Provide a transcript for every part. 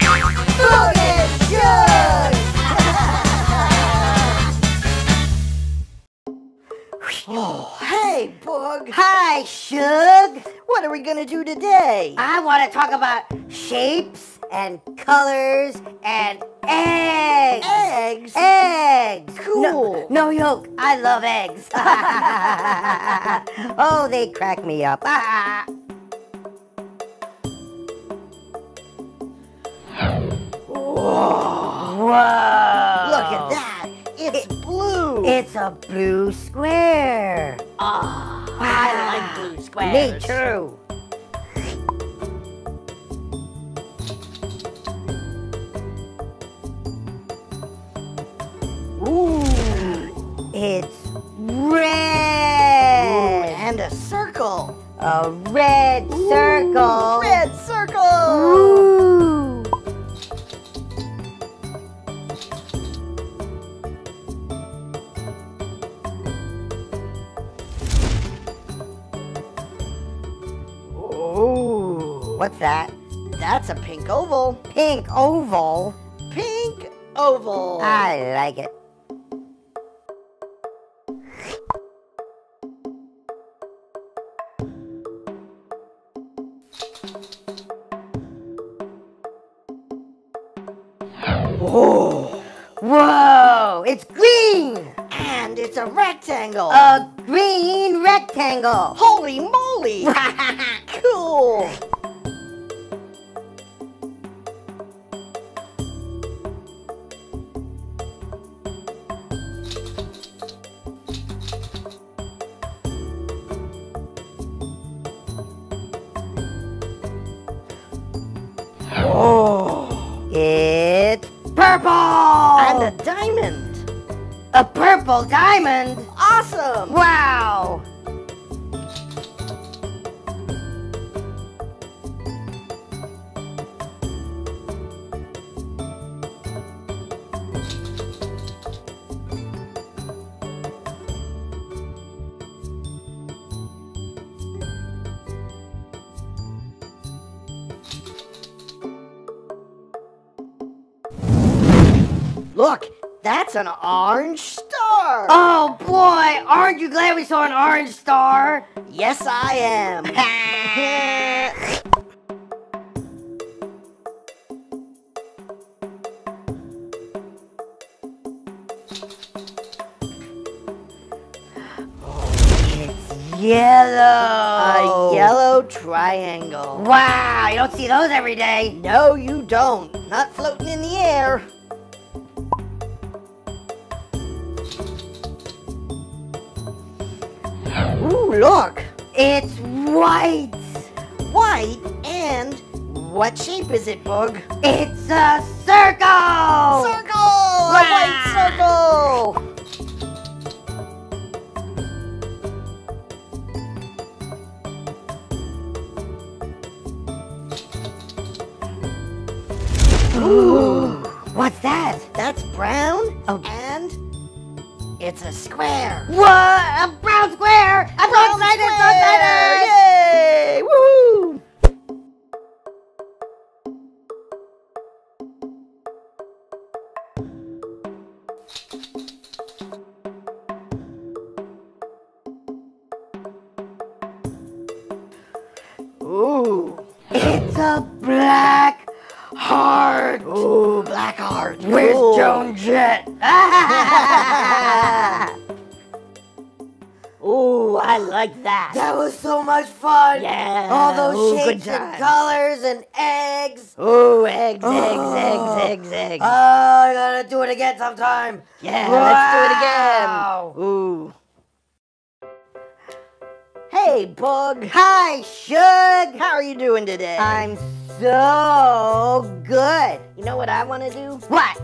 Boog and Shoog! oh, hey, Boog. Hi, Shoog. What are we gonna do today? I want to talk about shapes and colors and eggs. Eggs? Eggs. Cool. No, no yolk. I love eggs. oh, they crack me up. Whoa. Look at that. It's blue. It's a blue square. Ah, Wow. I like blue squares. Me too. Ooh. It's Ooh, red. and a circle. A red circle. Red circle. Ooh. What's that? That's a pink oval. Pink oval. Pink oval. I like it. Whoa. Whoa! It's green. And it's a rectangle. A green rectangle. Holy moly. cool. A purple diamond. Awesome. Wow. Look, that's an orange star. Oh boy, aren't you glad we saw an orange star? Yes, I am. It's yellow. A yellow triangle. Wow, you don't see those every day. No, you don't. Not floating in the air. Look. It's white. White and what shape is it, Boog? It's a circle. Circle! A white circle! Ooh, what's that? That's brown Oh. and it's a square. What? Where's Cool. Joan Jett? Ooh, I like that. that was so much fun. Yeah. All those Ooh, shapes and colors and eggs. Ooh, eggs, Oh. eggs, eggs, eggs, eggs. Oh, I gotta do it again sometime. yeah, wow. let's do it again. Ooh. Hey, Boog. Hi, Shoog. How are you doing today? I'm so good. You know what I want to do? What?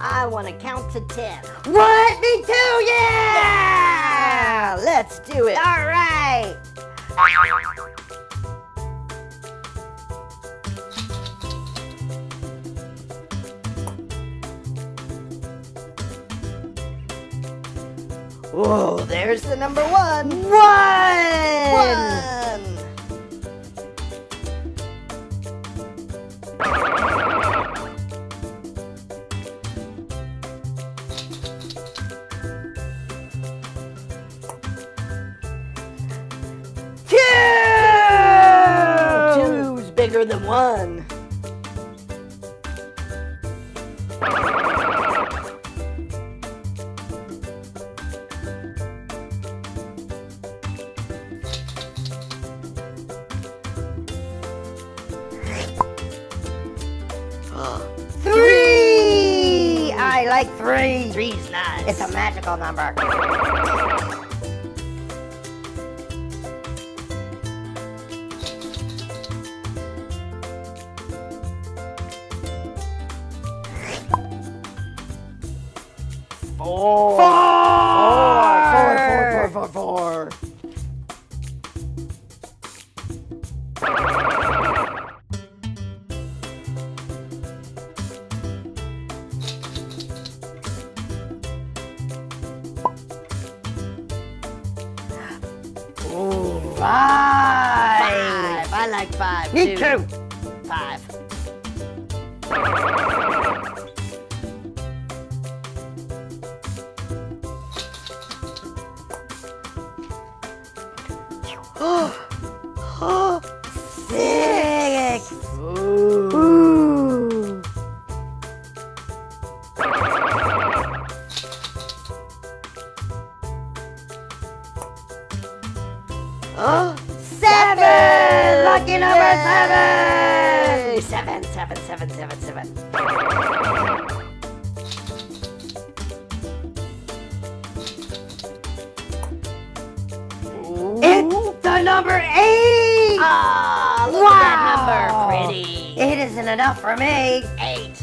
I want to count to ten. What? Me too, yeah! Yeah, let's do it. All right. Whoa, there's the number one. One! One! Two! Two's bigger than one. Like three. Three's nice. It's a magical number. four. Four! Four, four, four, four, four. Ooh, five. Me too. too. Five. Six. Ooh. Ooh. Isn't enough for me. Eight.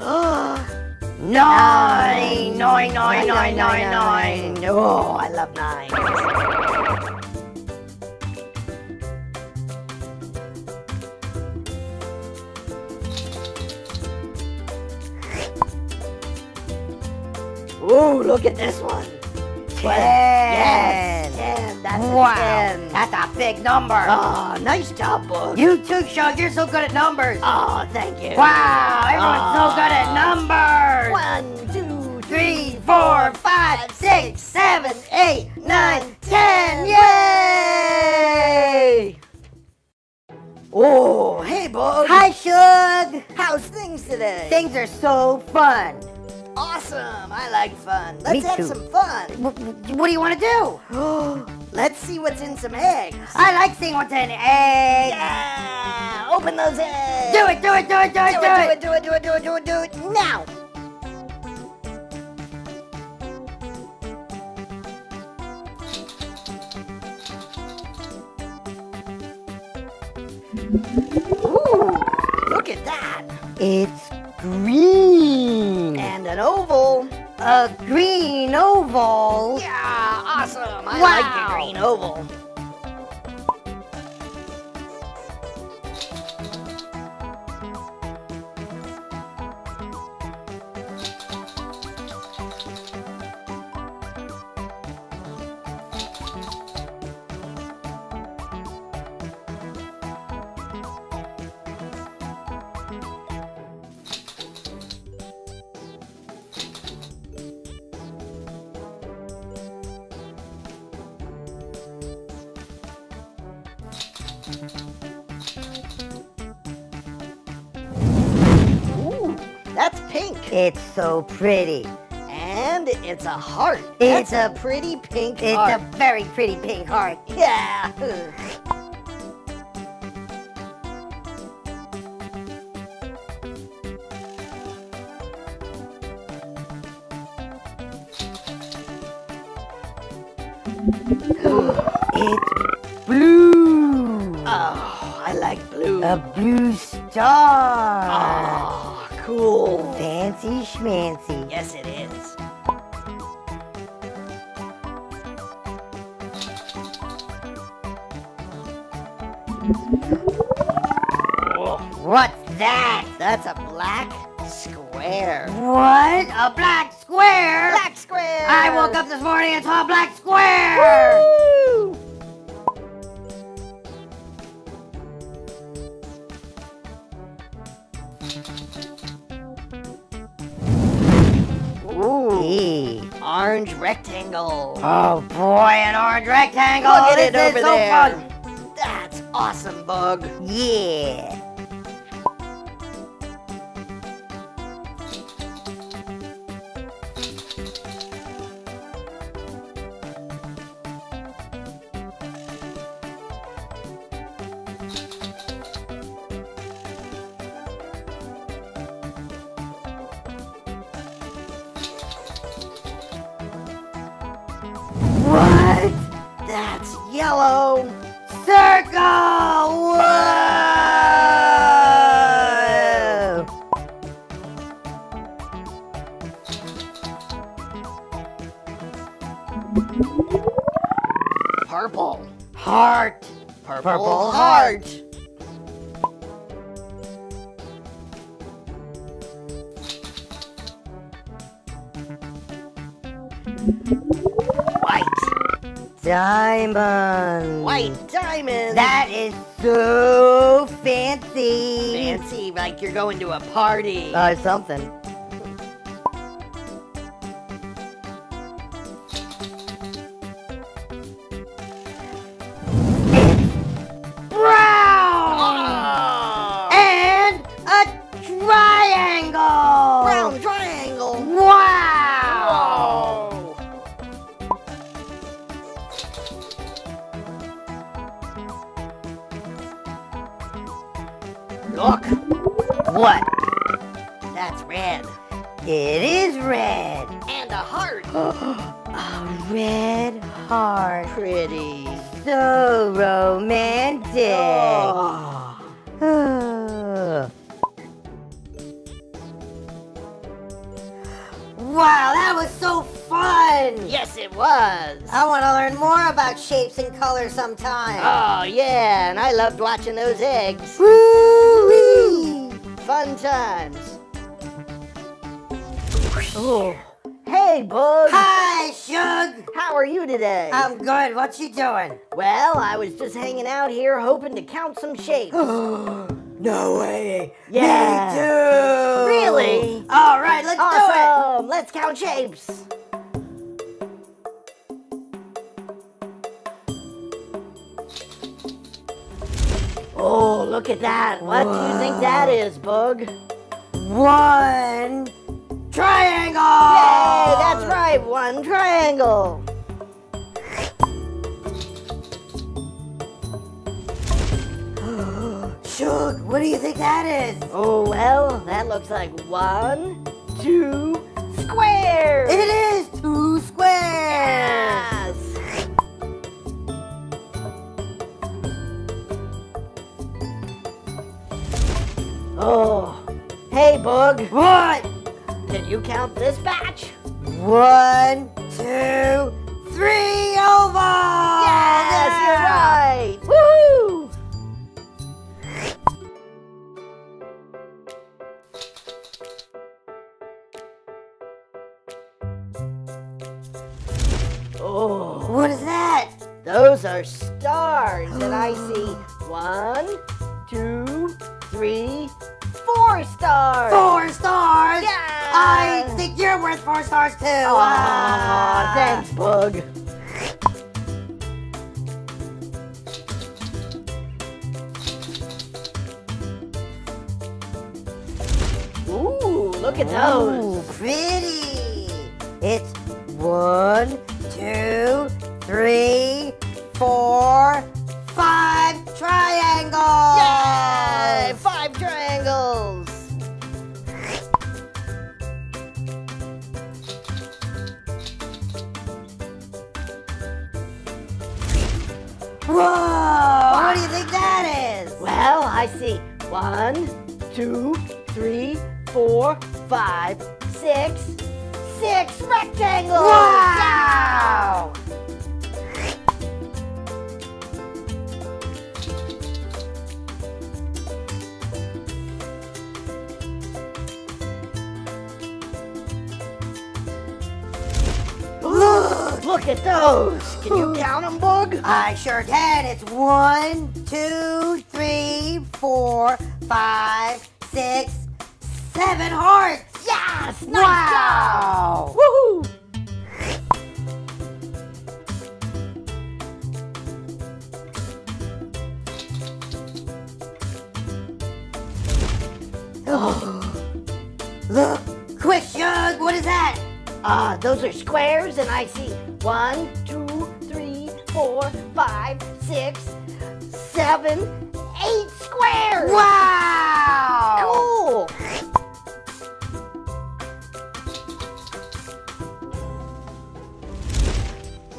Nine! Nine, nine, nine, nine, nine. Oh, I love nine. Ooh, look at this one. Ten. Yes, ten. That's a Wow, ten. that's a big number. Oh, nice job, Boog. You too, Shoog. You're so good at numbers. Oh, thank you. Wow, everyone's so good at numbers. One, two, Three, four, five, six, seven, eight, nine, ten. Yay! Oh, hey, Boog. Hi, Shoog. How's things today? Things are so fun. Awesome. I like fun. Let's Me have too. some fun. Wh- What do you want to do? Let's see what's in some eggs. I like seeing what's in eggs. Yeah! Open those eggs. Do it, do it, do it, do it, Do do it, it. do it, do it, do it, do it, do it, do it now. Ooh, look at that. It's green. And an oval. A green oval. Yeah, awesome. I Wow. like the green oval. Ooh, that's pink. It's so pretty. And it's a heart. It's That's a pretty pink It's heart. a very pretty pink heart. Yeah. like blue. A blue star. Oh, cool. Fancy schmancy. Yes, it is. What's that? That's a black square. What? A black square? Black square. I woke up this morning and saw a black square. Woo! Ooh. Hey, orange rectangle. Oh boy, an orange rectangle. Look at this it over so there. fun. That's awesome, Boog. Yeah. What? That's yellow. Circle! Whoa! Purple. Heart. Purple, Purple heart. White. Diamond. White diamond. That is so fancy. fancy, like you're going to a party. Uh, something. Look, What? that's red. It is red. And a heart. A red heart. Pretty. So romantic. Oh. wow, that was so fun. Yes, it was. I want to learn more about shapes and colors sometime. Oh, yeah, and I loved watching those eggs. Woo-wee. Fun times. Oh. Hey, Boog. Hi, Shoog. How are you today? I'm good. What you doing? well, I was just hanging out here hoping to count some shapes. no way. Yeah. Me too. Really? All right, let's do it! Let's count shapes. Look at that. What do you think that is, Boog? One triangle. Yay, that's right. One triangle. Shoog, what do you think that is? Oh, well, that looks like one, two, square. It is Oh, hey, Boog. What? Can you count this batch? One, two, three over. Yes, you're right. Four stars. Four stars. Yeah. I think you're worth four stars too. Aw, ah. thanks, Boog. Ooh, look at those. Ooh, pretty. It's one, two, three, four, five triangles. Whoa! What do you think that is? Well, I see one, two, three, four, five, six, six rectangles. Wow! Look! Look at those! Can you count them, Boog? I sure can. It's one, two, three, four, five, six, seven hearts! Yes! Nice wow! Job. Woohoo! Oh. Look! Quick, Shoog! What is that? Uh, those are squares, and I see one, two, three, four, five, six, seven, eight squares. Wow! Cool.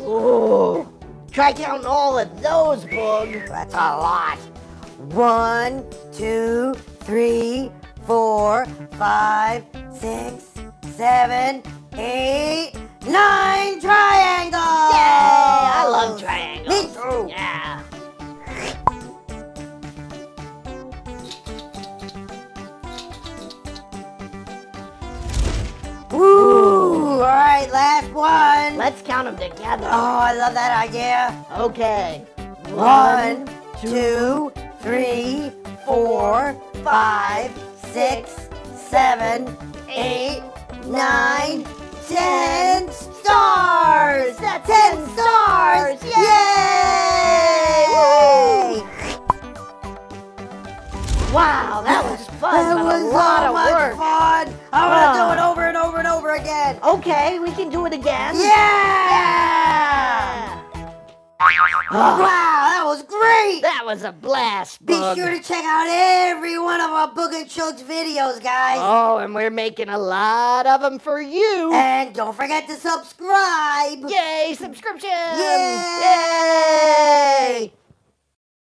Ooh. Try counting all of those, Boog. That's a lot. One, two, three, four, five, six, seven, eight, nine triangles! Yay! I love triangles. Me too. Yeah. Woo! All right, last one. Let's count them together. Oh, I love that idea. Okay. One, two, three, four, five, six, seven, eight, nine, ten stars! That's ten stars! Yay! Wow, that was fun, That was a lot so of much work. fun! I want to Ah. do it over and over and over again! Okay, we can do it again. Yeah! Ah, wow, that was great! That was a blast, Be sure to check out every one of our Boog and Shoog's videos, guys. Oh, and we're making a lot of them for you. And don't forget to subscribe. Yay, subscription! Yay! Yay!